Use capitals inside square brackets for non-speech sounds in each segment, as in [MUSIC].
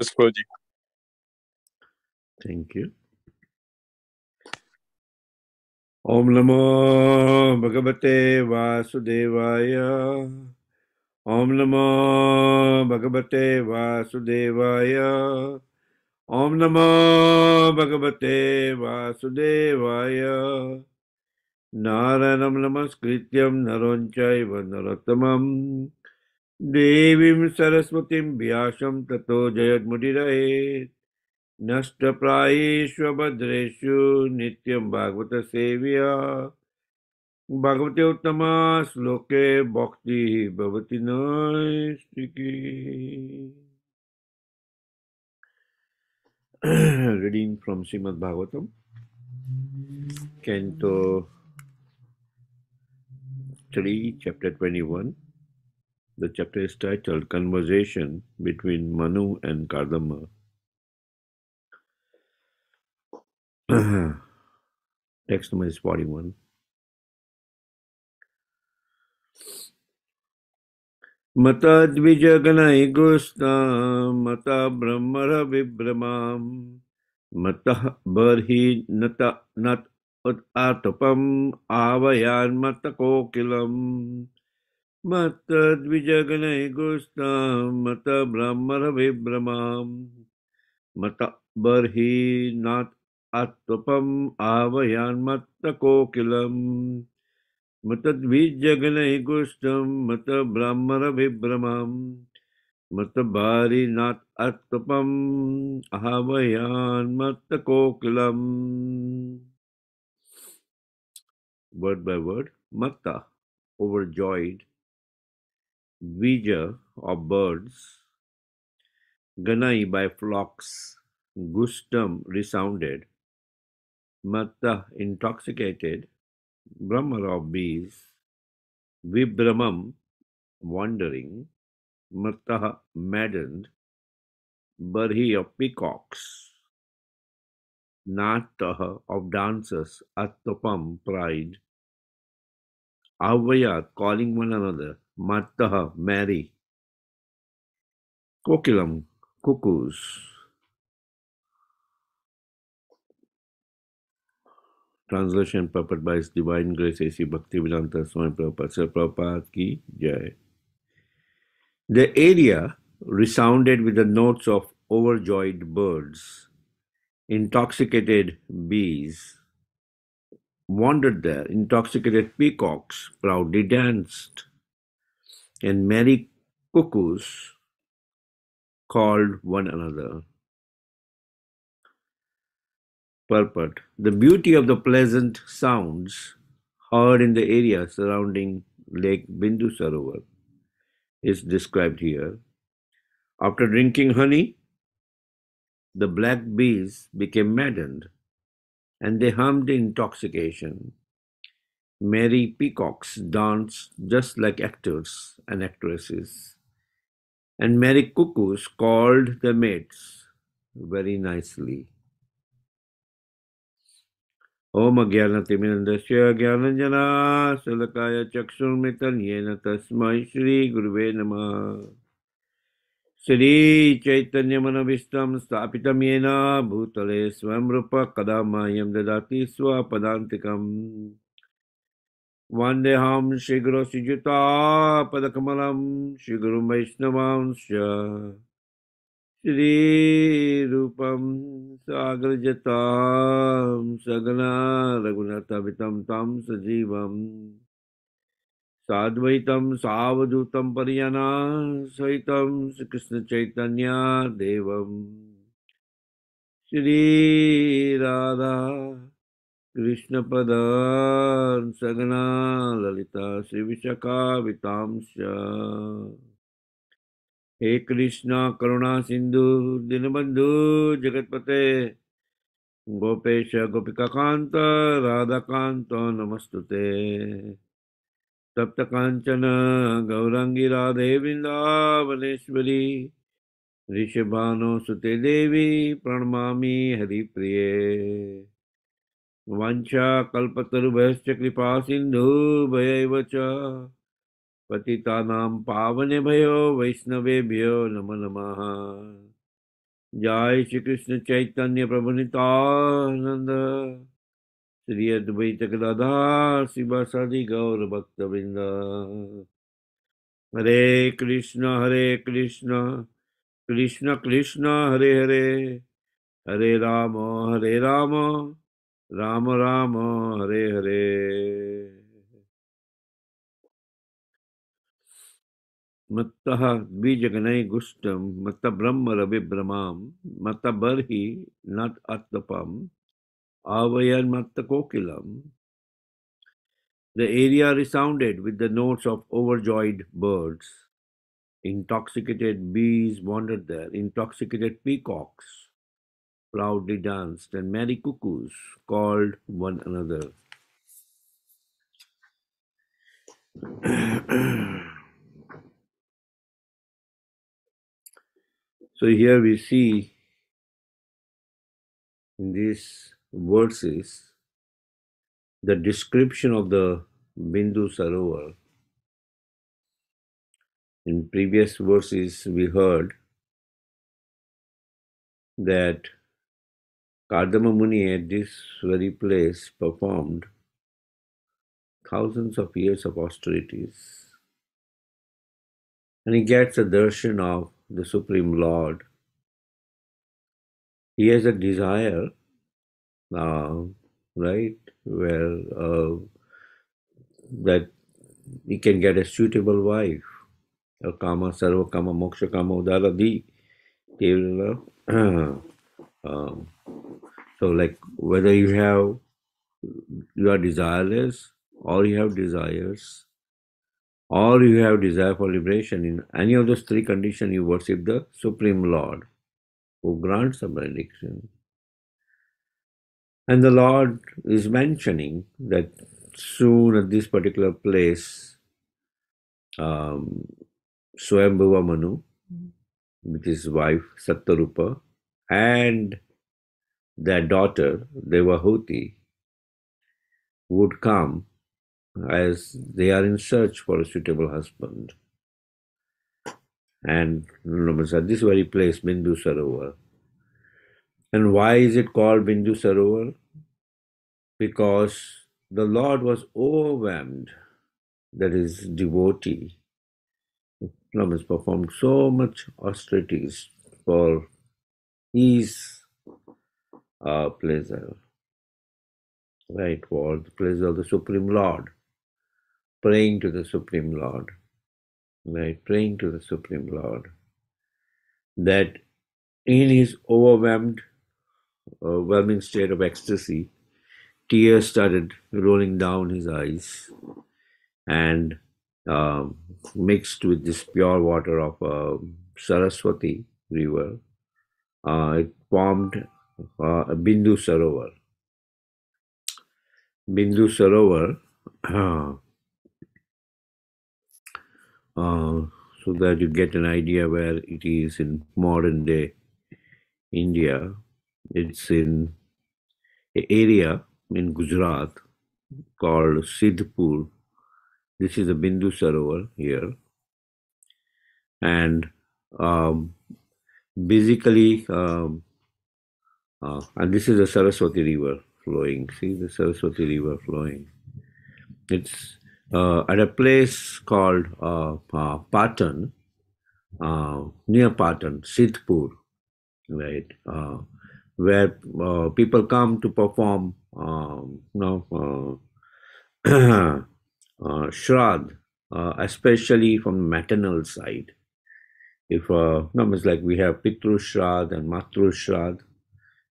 this project. Thank you. ओम नमो भगवते वासुदेवाय ओम नमो भगवते वासुदेवाय ओम नमो भगवते वासुदेवाय नारायणं नमस्कृत्यं नरोञ्चैव नरोत्तमम् देवीं सरस्वतीं व्यासं ततो जयद्मुदिरये नि भागवत भागवतसेव्या। भगवते उत्तम श्लोक भक्ति भवति न reading from Srimad Bhagavatam canto three chapter twenty one The chapter is titled Conversation between Manu and Kardama. [CLEARS THROAT] Text number is 41. मता द्विजगणैगुस्ता मता ब्रह्मर विभ्रमाम् मतः बर्हि नत नत आतपम् आवयान्मतकोकिलम् मत्तद्विजगणैगुष्टां मत ब्रह्मरविभ्रमाम् मत बर्हीनात् आत्त्वपम् आवयान्मत्तकोकिलम् मतद्विजगणैगुष्टं मत ब्रह्मरविभ्रमाम् मत भारिनात् आत्त्वपम् word by word Matta over overjoyed, Dvija, of birds, Ganai, by flocks, Gustam, resounded, Matta, intoxicated, Brahma of bees, Vibramam, wandering, Matta, maddened, Barhi of peacocks, Nataha of dancers, Attapam, pride, Avaya, calling one another, Mattaha, Mary. Kokilam, cuckoos. Translation purport by His Divine Grace A.C. Bhaktivedanta Swami Prabhupada. Sir Prabhupada ki jai. The area resounded with the notes of overjoyed birds. Intoxicated bees wandered there. Intoxicated peacocks proudly danced. And merry cuckoos called one another. Purport The beauty of the pleasant sounds heard in the area surrounding Lake Bindu Sarovar is described here. After drinking honey, the black bees became maddened and they hummed in intoxication. Merry peacocks danced just like actors and actresses, and merry cuckoos called their mates very nicely. ॐ अज्ञानतिमिरन्दस्य ज्ञानञ्जना शलकाय चक्षुर्मितं येन तस्मै श्रीगुरुवे नमः श्रीचैतन्यमनविष्टं स्थापितं येन भूतले स्वयं रूप कदा मह्यं ददाति स्वपदान्तिकम् वन्देऽहं श्रीगुरुश्रीयुतापदकमलं श्रीगुरुं वैष्णवांश्च श्रीरूपं सागरजतां सगना रघुनाथवितं तं सजीवम् साद्वैतं सावधूतं पर्यना सहितं श्रीकृष्णचैतन्या देवम् श्रीराधा कृष्णपदान् सगना ललिता श्रीविशाखावितांश्च हे कृष्णा, करुणा सिंधु, दीनबंधु, जगतपते, गोपेश गोपिकाकांत राधाकांत नमस्तुते। तप्त कांचन गौरंगी राधे वृंदावनेश्वरी ऋषभानो सुते देवी, प्रणमामि हरिप्रिये। वंशा कल्पतरुभ्यश्च कृपा सिन्धु भयैव च। पतितानां पावनेभ्यो वैष्णवेभ्यो नमो नमः। जय श्री कृष्ण चैतन्य प्रभु नित्यानंद श्री अद्वैत गदाधर शिवासादि गौर भक्त वृंद हरे कृष्ण हरे कृष्ण कृष्ण कृष्ण, हरे हरे। हरे राम हरे राम। राम राम हरे हरे मत्तः बीजगणैर्गुष्टं मतब्रह्मरविभ्रमां मतबर्हि नत् attapam avayanmattakokilam. The area resounded with the notes of overjoyed birds. Intoxicated bees wandered there, intoxicated peacocks proudly danced, and merry cuckoos called one another. [CLEARS THROAT] so here we see in these verses the description of the Bindu Sarovar. In previous verses, we heard that Kardama Muni at this very place performed thousands of years of austerities. And he gets a darshan of the Supreme Lord. He has a desire, uh, right, Well, uh, that he can get a suitable wife. A Kama, Sarva Kama, Moksha Kama, Udara [CLEARS THROAT] um, so like whether you have you are desireless or you have desires or you have desire for liberation in any of those three conditions you worship the supreme lord who grants a benediction. And the lord is mentioning that soon at this particular place um, Swayambhuva Manu with his wife Shatarupa and their daughter Devahuti would come as they are in search for a suitable husband. And at this very place, Bindu Sarovar. And why is it called Bindu Sarovar? Because the Lord was overwhelmed that his devotee performed so much austerities for his uh, pleasure, right? For the pleasure of the Supreme Lord, praying to the Supreme Lord, right? Praying to the Supreme Lord. That in his overwhelmed, overwhelming state of ecstasy, tears started rolling down his eyes and uh, mixed with this pure water of uh, Saraswati river, it formed uh, Bindu Sarovar. Bindu Sarovar, uh, so that you get an idea where it is in modern day India. It's in an area in Gujarat called Siddhpur. This is the Bindu Sarovar here. And um, basically, um, uh, and this is the Saraswati River flowing. See the Saraswati River flowing. It's uh, at a place called uh, uh Patan, near Patan, Siddhpur, right? Uh, where uh, people come to perform, um, you know, uh, [CLEARS THROAT] Shrad, uh, especially from maternal side. If uh, it's like we have Pitru Shrad and Matru Shrad.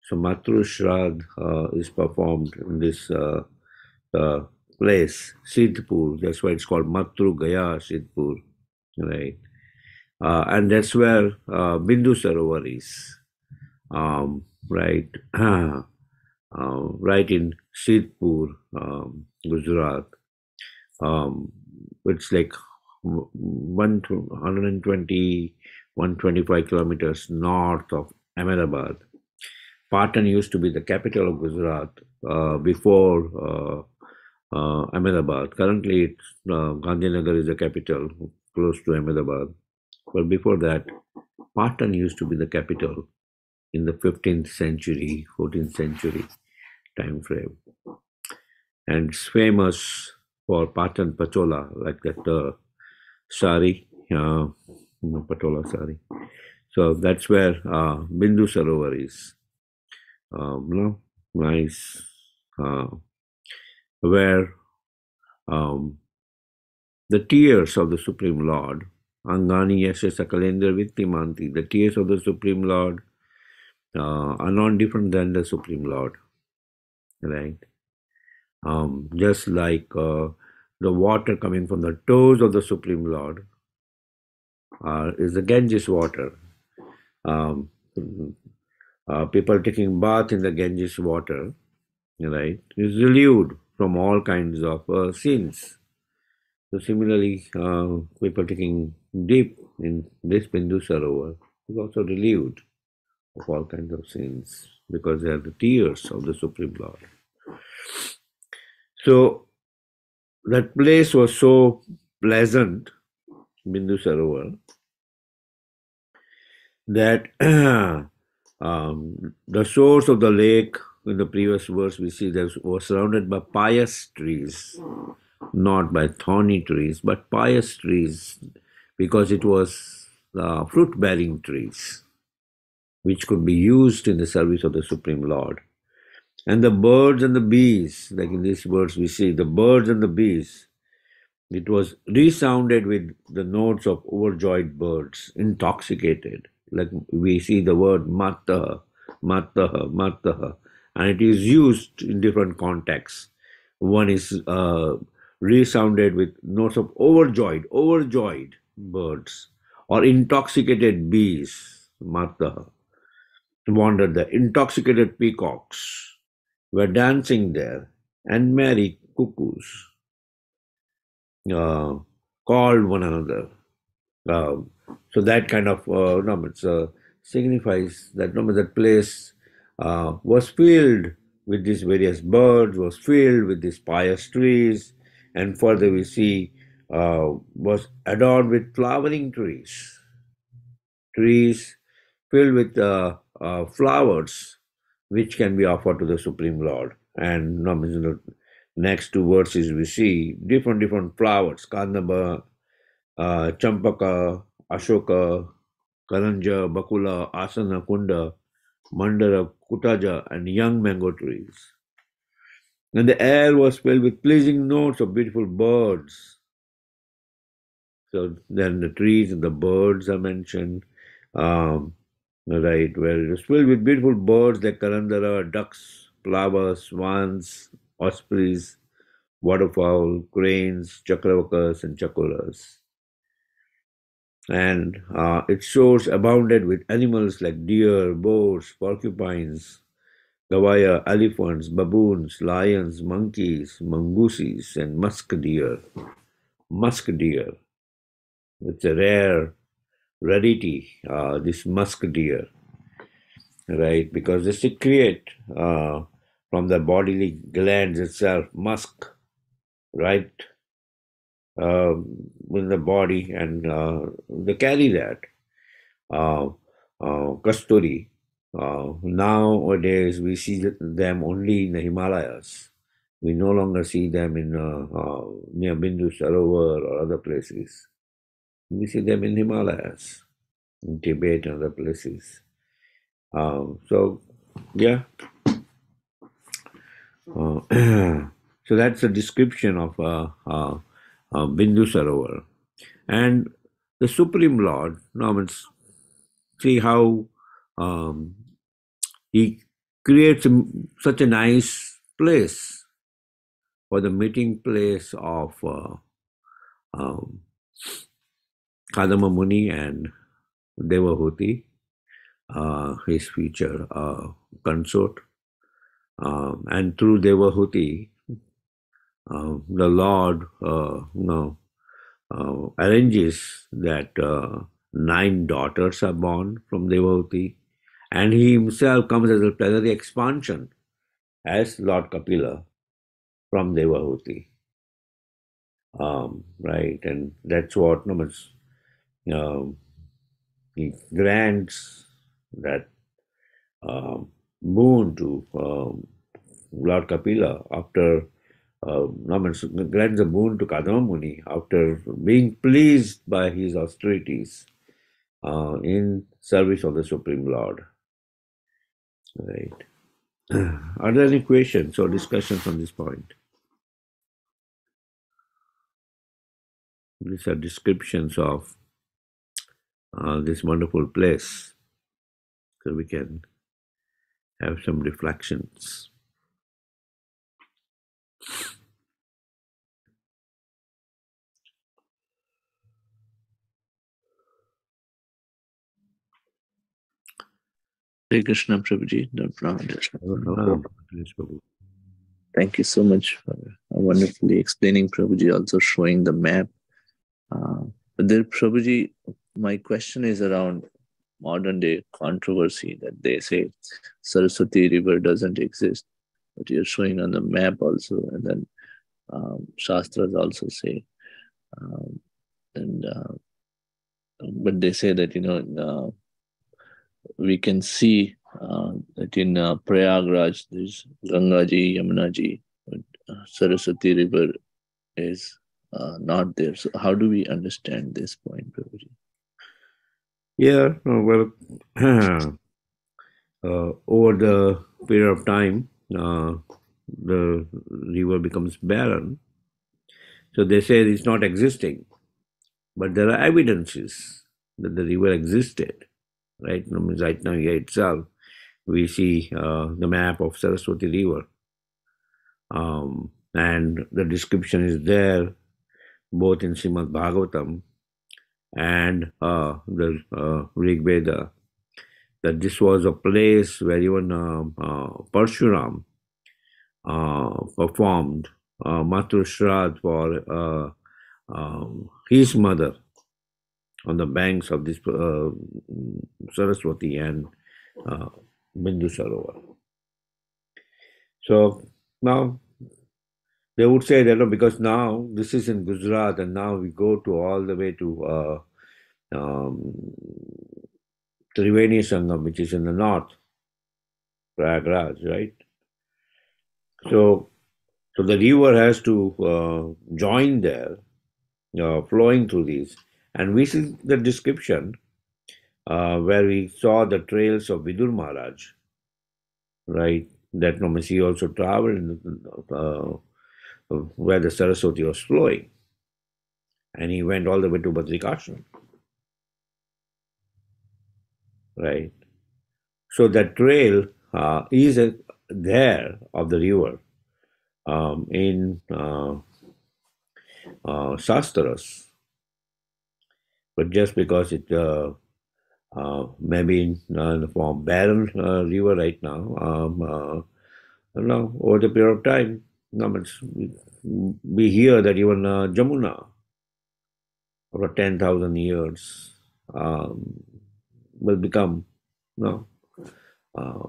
So Matru Shrad uh, is performed in this uh, uh, place, Siddhpur. That's why it's called Matru Gaya Siddhpur, right? Uh, and that's where uh, Bindu Sarovar is, um, right? [CLEARS THROAT] uh, right in Siddhpur, um, Gujarat. Um, it's like one to 120, 125 kilometers north of Ahmedabad. Patan used to be the capital of Gujarat uh, before uh, uh, Ahmedabad. Currently, it's, uh, Gandhinagar is the capital, close to Ahmedabad. But before that, Patan used to be the capital in the 15th century, 14th century time frame. And it's famous for Patan Patola, like that uh, sari, uh, Patola sari. So that's where uh, Bindu Sarovar is. Um, you know, nice, uh, where um, the tears of the Supreme Lord, Angani Yasha Sakalendra Vittimanti, the tears of the Supreme Lord uh, are not different than the Supreme Lord, right? Um, just like uh, the water coming from the toes of the Supreme Lord uh, is the Ganges water. Um, uh, people taking bath in the Ganges water, right, is relieved from all kinds of uh, sins. So similarly, uh, people taking dip in this Bindu Sarovar is also relieved of all kinds of sins because they are the tears of the Supreme Lord. So that place was so pleasant, Bindu Sarovar, that [CLEARS THROAT] um, the source of the lake in the previous verse we see that was surrounded by pious trees, not by thorny trees, but pious trees, because it was uh, fruit bearing trees which could be used in the service of the Supreme Lord. And the birds and the bees, like in these words we see, the birds and the bees, it was resounded with the notes of overjoyed birds, intoxicated. Like we see the word matta, matta, matta, and it is used in different contexts. One is uh, resounded with notes of overjoyed, overjoyed birds, or intoxicated bees, matta wandered the intoxicated peacocks were dancing there, and merry cuckoos uh, called one another. Uh, so that kind of uh, no, it's, uh, signifies that no, that place uh, was filled with these various birds, was filled with these pious trees, and further we see uh, was adorned with flowering trees, trees filled with uh, flowers which can be offered to the Supreme Lord. And next two verses we see different different flowers: Kadamba, uh, Champaka, Ashoka, Karanja, Bakula, Asana, Kunda, Mandara, Kutaja, and young mango trees. And the air was filled with pleasing notes of beautiful birds. So then the trees and the birds are mentioned. Um, Right, well, it's filled with beautiful birds like Karandava, ducks, plovers, swans, ospreys, waterfowl, cranes, chakravakas, and chakoras. And uh, its shores abounded with animals like deer, boars, porcupines, gavaya, elephants, baboons, lions, monkeys, mongooses, and musk deer. Musk deer. It's a rare rarity, uh, this musk deer, right? Because they secrete uh, from the bodily glands itself musk, right? Uh, in the body, and uh, they carry that. Uh, uh, kasturi. Uh, nowadays, we see them only in the Himalayas. We no longer see them in near Bindu Sarovar or other places. We see them in Himalayas, in Tibet and other places. Um, so, yeah. Uh, [CLEARS THROAT] so that's a description of uh, uh, uh, Bindu Sarovar. And the Supreme Lord, let's see how um, he creates such a nice place for the meeting place of uh, um, Kardama Muni and Devahuti, uh, his future uh, consort. Um, and through Devahuti, uh, the Lord uh, you know, uh, arranges that uh, nine daughters are born from Devahuti, and he himself comes as a plenary expansion as Lord Kapila from Devahuti. Um, right, and that's what uh, he grants that um, boon to um, Lord Kapila after uh, grants a boon to Kardama Muni after being pleased by his austerities uh, in service of the Supreme Lord. Right. [CLEARS THROAT] Are there any questions or discussions on this point? These are descriptions of uh, this wonderful place. So we can have some reflections. Hare Krishna Prabhuji. Thank you so much for wonderfully explaining Prabhuji, also showing the map. Uh, but there, Prabhuji, my question is around modern day controversy that they say Saraswati River doesn't exist, but you're showing on the map also, and then um, Shastras also say. Um, and uh, but they say that you know uh, we can see uh, that in uh, Prayagraj there's Gangaji, Yamunaji, but uh, Saraswati River is uh, not there. So how do we understand this point, Prabhuji? Yeah, well, [CLEARS THROAT] uh, over the period of time, uh, the river becomes barren. So they say it's not existing, but there are evidences that the river existed. Right, right now here itself, we see uh, the map of Saraswati River, um, and the description is there both in Srimad Bhagavatam and uh, the uh, Rig Veda that this was a place where even uh, uh, Parshuram performed uh, for um, his mother on the banks of this uh, Saraswati and uh, Bindu Sarovar. So now they would say that because now this is in Gujarat and now we go to all the way to um, Triveni Sangam, which is in the north, Prayagraj, right? So, so the river has to uh, join there, uh, flowing through these. And we see the description uh, where we saw the trails of Vidur Maharaj, right? That Namasi also traveled uh, where the Saraswati was flowing. And he went all the way to Badrikashram. Right? So that trail uh, is a, there of the river um, in uh, uh. But just because it uh, uh, maybe in uh, the form barren river right now, um, know, over the period of time, no, but we hear that even Jamuna, over 10,000 years, um, will become, no, uh,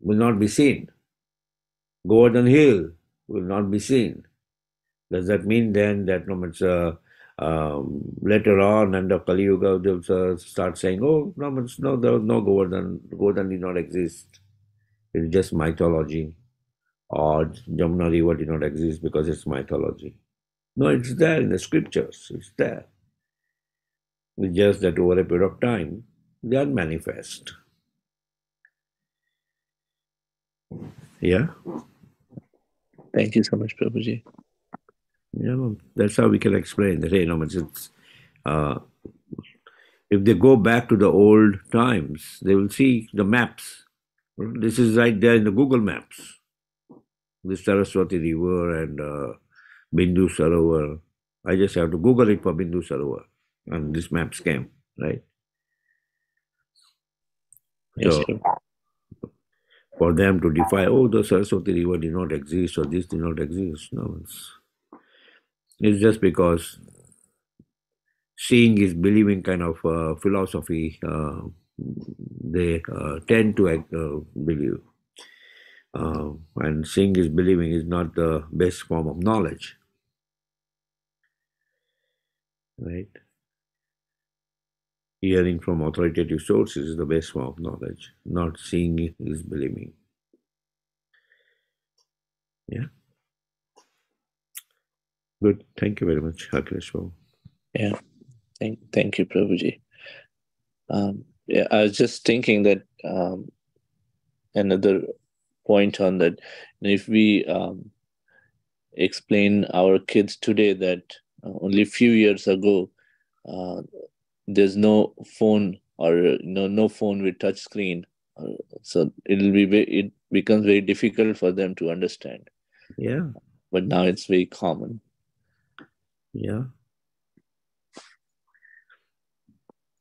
will not be seen. Govardhan Hill will not be seen. Does that mean then that no, matter uh, um, later on, under Kali Yuga, they'll uh, start saying, oh, no, no, there was no Govardhan. Govardhan did not exist. It's just mythology or Jamuna River did not exist because it's mythology. No, it's there in the scriptures, it's there. It's just that over a period of time, they are manifest. Yeah? Thank you so much, Prabhuji. Yeah, that's how we can explain that. Hey, no, it's, uh, if they go back to the old times, they will see the maps. This is right there in the Google Maps the Saraswati River and uh, Bindu Sarovar. I just have to Google it for Bindu Sarovar, and this map scam, right? So, for them to defy, oh, the Saraswati River did not exist or this did not exist, no, it's, it's just because seeing is believing kind of uh, philosophy uh, they uh, tend to uh, believe. Uh, and seeing is believing is not the best form of knowledge. Right? Hearing from authoritative sources is the best form of knowledge. Not seeing is believing. Yeah. Good. Thank you very much, Hakrishwa. Yeah. Thank, thank you, Prabhuji. Um, yeah, I was just thinking that um, another point on that, if we um, explain our kids today that uh, only a few years ago, uh, there's no phone or you know, no phone with touch screen, uh, so it'll be it becomes very difficult for them to understand. Yeah. But now it's very common. Yeah.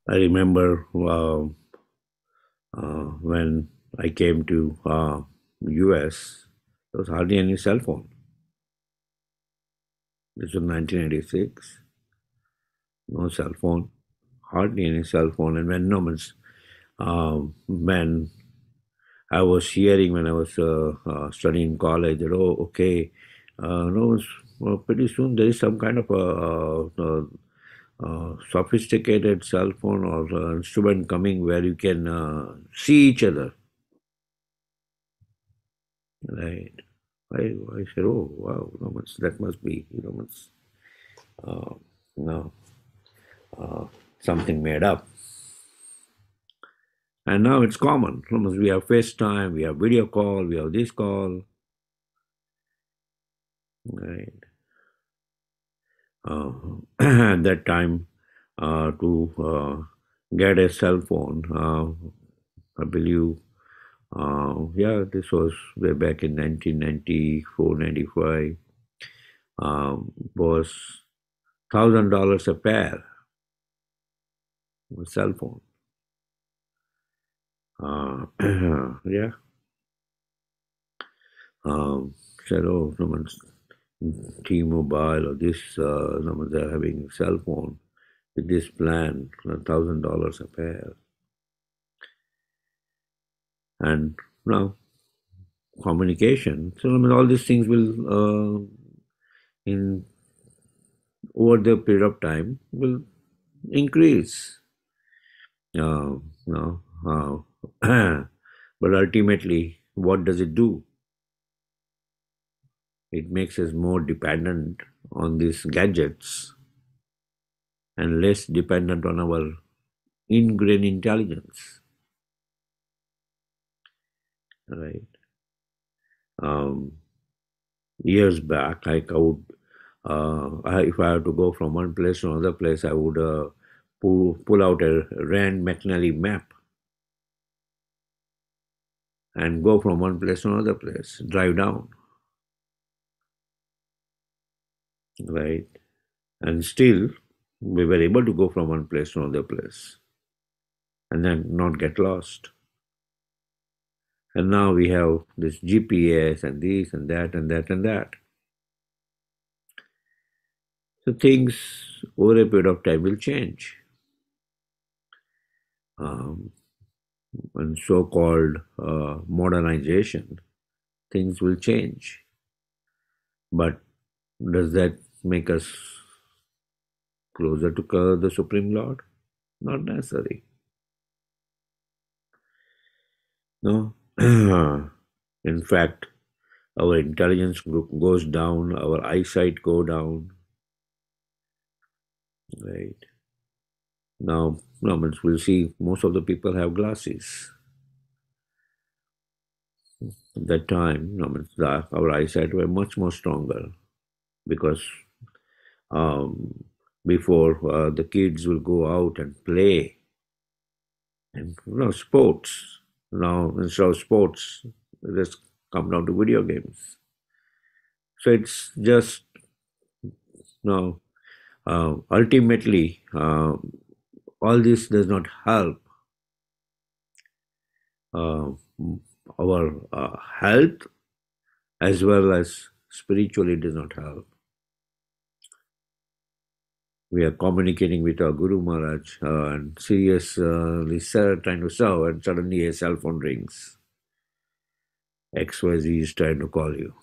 I remember uh, uh, when I came to uh, US, there was hardly any cell phone. This was 1986. No cell phone, hardly any cell phone. And when no uh, when I was hearing when I was uh, uh, studying college that oh okay, uh, no, well, pretty soon there is some kind of a, a, a uh, sophisticated cell phone or uh, instrument coming where you can uh, see each other. Right. I, I said, oh, wow, know, that must be, you know, uh, know uh, something made up. And now it's common. Almost we have FaceTime, we have video call, we have this call. Right uh, [CLEARS THROAT] at that time uh, to uh, get a cell phone. I believe, yeah, this was way back in 1994, 95, um, was thousand dollars a pair. A cell phone. Uh, [CLEARS THROAT] yeah. Um, said, oh, someone's T-Mobile or this, uh, having cell phone with this plan, thousand dollars a pair. And now, communication. So I mean, all these things will, uh, in over the period of time, will increase. No, uh, [CLEARS THROAT] but ultimately, what does it do? it makes us more dependent on these gadgets and less dependent on our ingrained intelligence. Right. Um, years back, I would, uh, if I had to go from one place to another place, I would uh, pull, pull out a Rand McNally map and go from one place to another place, drive down. right? And still, we were able to go from one place to another place and then not get lost. And now we have this GPS and this and that and that and that. So things over a period of time will change. Um, and so-called uh, modernization, things will change. But does that make us closer to the Supreme Lord? Not necessary. No. [CLEARS THROAT] In fact, our intelligence group goes down, our eyesight go down. Right. Now, now we'll see. Most of the people have glasses. At that time, our eyesight were much more stronger because um, before uh, the kids will go out and play and you know sports. Now instead of sports they just come down to video games. So it's just you know uh, ultimately uh, all this does not help uh, our uh, health as well as spiritually does not help we are communicating with our Guru Maharaj uh, and seriously uh, trying to serve, and suddenly a cell phone rings. XYZ is trying to call you.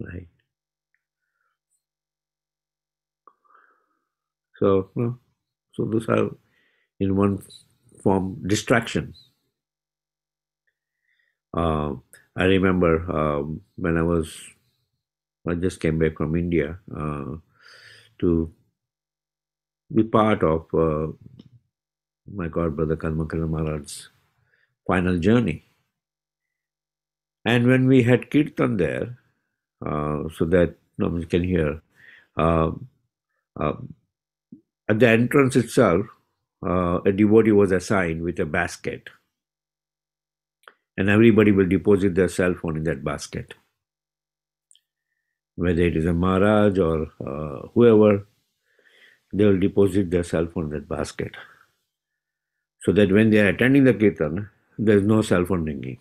Right. So, So those are in one form distraction. Uh, I remember um, when I was, I just came back from India uh, to be part of uh, my god brother Karmakala Maharaj's final journey. And when we had kirtan there, uh, so that no one can hear, uh, uh, at the entrance itself, uh, a devotee was assigned with a basket. And everybody will deposit their cell phone in that basket. Whether it is a Maharaj or uh, whoever, they will deposit their cell phone in that basket. So that when they are attending the kirtan, there is no cell phone ringing.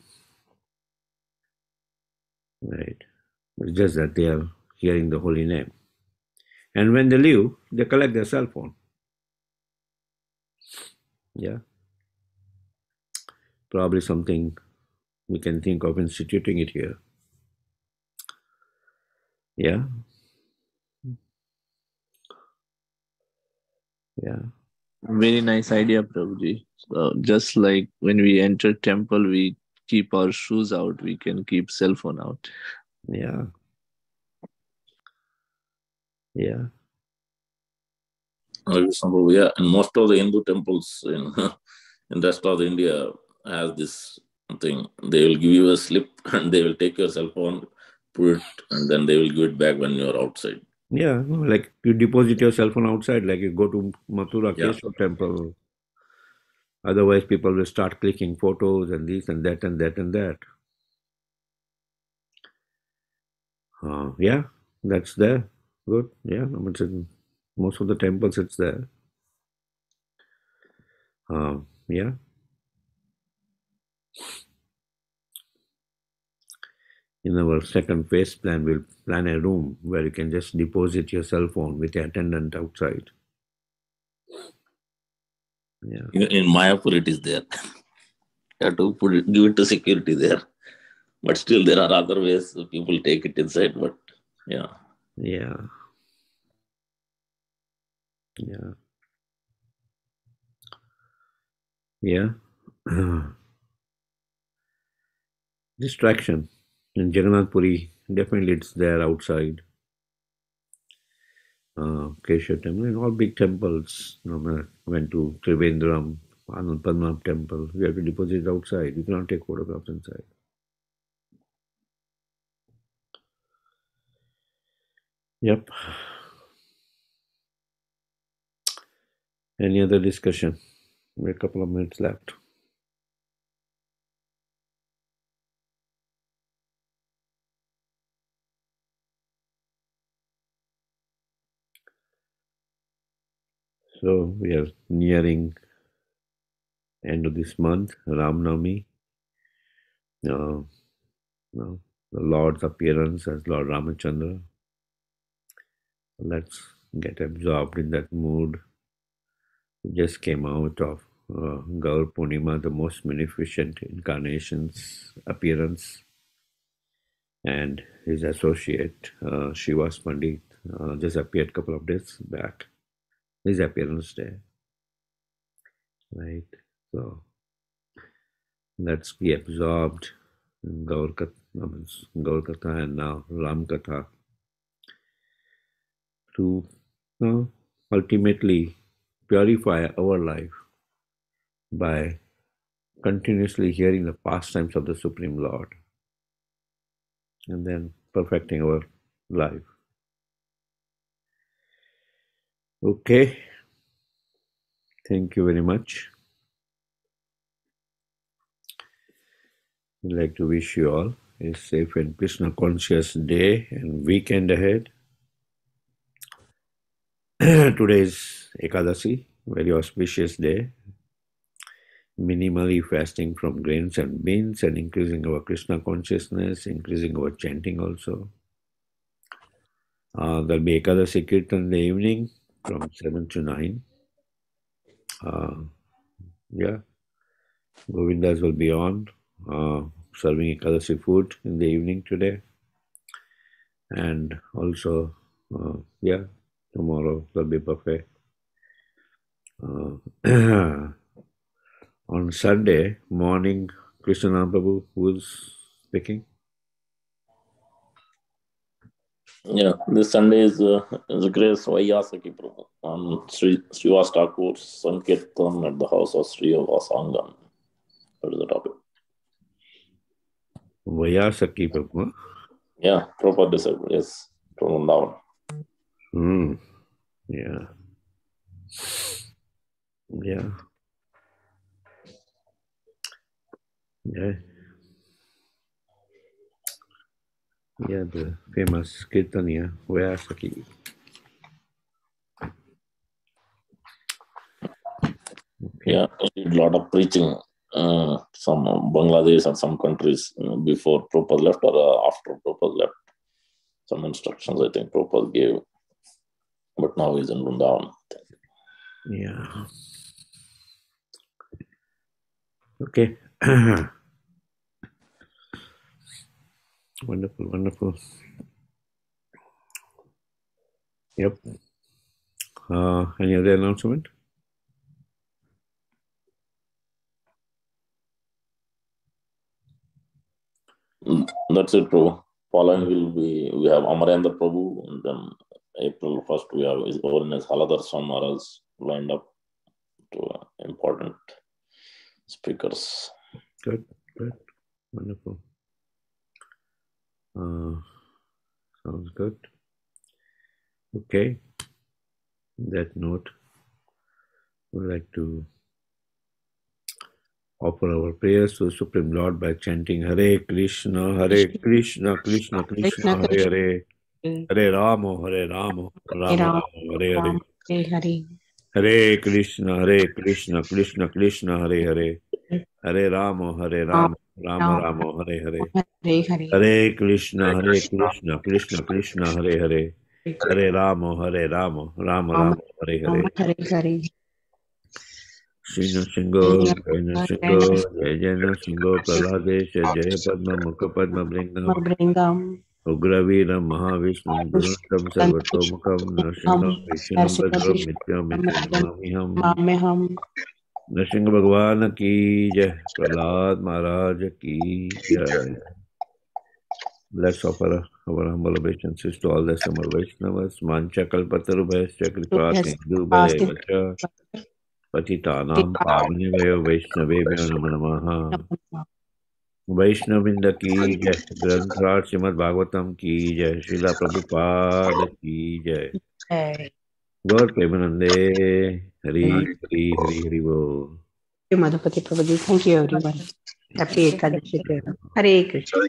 Right. It's just that they are hearing the holy name. And when they leave, they collect their cell phone. Yeah. Probably something we can think of instituting it here. Yeah. Yeah. Very nice idea, Prabhuji. So just like when we enter temple, we keep our shoes out, we can keep cell phone out. Yeah. Yeah. Yeah, and most of the Hindu temples in [LAUGHS] in rest of India has this thing. They will give you a slip [LAUGHS] and they will take your cell phone, put it, and then they will give it back when you are outside. Yeah, like you deposit your cell phone outside, like you go to Mathura Yeah. Keshav temple. Otherwise, people will start clicking photos and this and that and that and that. Uh, yeah, that's there. Good. Yeah, I mean, it's in most of the temples, it's there. Uh, yeah. In our second phase plan, we'll plan a room where you can just deposit your cell phone with the attendant outside. Yeah. In in Mayapur, it is there. [LAUGHS] you have to put it, give it to security there. But still, there are other ways people take it inside. But yeah, Yeah. Yeah. Yeah. [CLEARS THROAT] Distraction. In Jagannath Puri, definitely it's there outside. Uh, Keshav temple, and all big temples. You went to Trivandrum, Anand temple. We have to deposit outside. You cannot take photographs inside. Yep. Any other discussion? We have a couple of minutes left. So we are nearing end of this month, Ram Navami. Uh, no, the Lord's appearance as Lord Ramachandra. Let's get absorbed in that mood. Just came out of uh, Gaur Purnima, the most magnificent incarnation's appearance, and his associate uh, Srivas Pandit uh, just appeared a couple of days back. His appearance day, right? So let's be absorbed in Gaur Katha and now Ram Katha to uh, ultimately purify our life by continuously hearing the pastimes of the Supreme Lord and then perfecting our life. Okay. Thank you very much. I'd like to wish you all a safe and Krishna conscious day and weekend ahead. [CLEARS THROAT] Today is Ekadasi, very auspicious day. Minimally fasting from grains and beans and increasing our Krishna consciousness, increasing our chanting also. Uh, there'll be Ekadasi Kirtan in the evening from 7 to 9. Uh, yeah, Govindas will be on uh, serving Ekadasi food in the evening today. And also, uh, yeah, tomorrow there'll be buffet uh, [CLEARS THROAT] on Sunday morning, Krishna Prabhu, who's speaking? Yeah, this Sunday is, uh, is Grace Vaiyasaki Prabhu on Sri Srivas Thakur's Sankirtan at the house of Sri Vasangam. That is the topic. Vaiyasaki Prabhu. Yeah, proper disciple, yes, from down. Hmm. Yeah. Yeah. Yeah. Yeah, the famous Kirtaniya, Vaiyasaki. Okay. Yeah, a lot of preaching. Uh, some Bangladesh and some countries before Prabhupada left or uh, after Prabhupada left. Some instructions I think Prabhupada gave. But now he's in Vrindavan. Yeah. Okay. [CLEARS THROAT] wonderful, wonderful. Yep. Uh, any other announcement? That's it, Prabhu. Following will be, we have Amarendra Prabhu and then April 1st we have his Holiness Haladar Maharaj lined up to uh, important speakers. Good, good, wonderful. Uh, sounds good. Okay. That note, we'd like to offer our prayers to Supreme Lord by chanting Hare Krishna, Hare Krishna, Krishna Krishna, Hare Hare, Hare Rama, Hare Hare Hare. Hare Hare. Hare Krishna, Hare Krishna, Krishna Krishna, Hare Hare. Hare Rama, Hare Rama, Rama Rama, Hare Hare. Hare Hare. Hare Krishna, Hare Krishna, Krishna Krishna, Hare Hare. Hare Rama, Hare Rama, Rama Rama, Hare Hare. Hare Hare. Shri Singho, Jai Singho, Jai Jai Singho, Prahladesh, Jai Padma, Mukha Padma Bringam, Bringam. Ugraveeram, उग्रवीरं महाविष्णुं दुरुष्टं सर्वतोमुखं नरसिंहं नित्यं नमाम्यहम् नरसिंह भगवान की जय प्रहलाद महाराज की जय Let's offer our humble obeisances to all the summer Vaishnavas. Mancha kalpatarubhayasya kripatindu vacha patitanam pavnivaya vaishnavebhyo namanamaha. वैष्णविंद की हाँ जय ग्रंथ श्रीमद भागवतम की जय शिला प्रभुपाद की जय। गौर प्रेमानंदे हरी हाँ। हरी हरी हरी वो Madhupati Prabhu ji thank you everyone happy Ekadashi Hare Krishna.